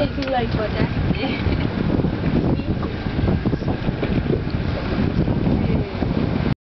taking like for that.